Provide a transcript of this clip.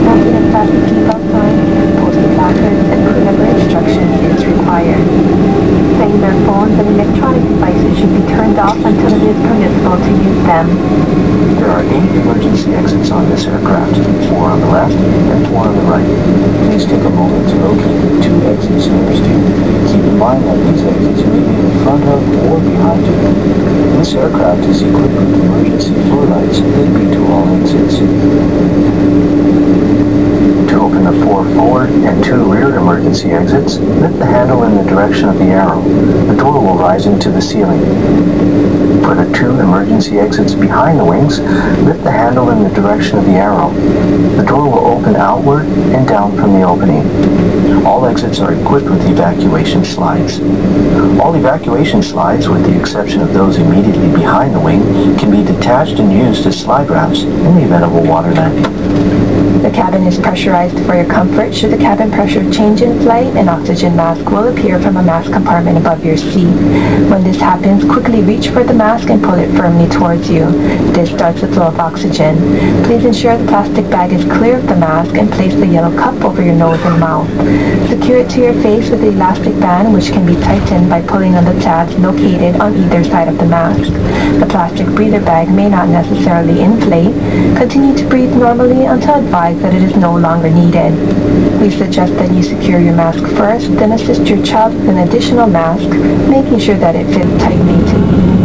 snapping a plastic seatbelt sign, posted placards, and cleanup instructions is required. Cellular phones and electronic devices should be turned off until it is permissible to use them. There are eight emergency exits on this aircraft, four on the left and four on the right. Please take a moment to locate the two exits nearest you. Keep in mind that these exits may be in front of or behind you. This aircraft is equipped with emergency floor lights that lead to all exits. Four forward and two rear emergency exits, lift the handle in the direction of the arrow. The door will rise into the ceiling. For the two emergency exits behind the wings, lift the handle in the direction of the arrow. The door will open outward and down from the opening. All exits are equipped with evacuation slides. All evacuation slides, with the exception of those immediately behind the wing, can be detached and used as slide ramps in the event of a water landing. The cabin is pressurized for your comfort. Should the cabin pressure change in flight, an oxygen mask will appear from a mask compartment above your seat. When this happens, quickly reach for the mask and pull it firmly towards you. This starts the flow of oxygen. Please ensure the plastic bag is clear of the mask and place the yellow cup over your nose and mouth. Secure it to your face with the elastic band which can be tightened by pulling on the tabs located on either side of the mask. The plastic breather bag may not necessarily inflate. Continue to breathe normally until advised that it is no longer needed. We suggest that you secure your mask first, then assist your child with an additional mask, making sure that it fits tightly to